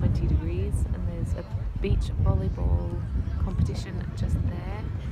20 degrees and there's a beach volleyball competition just there.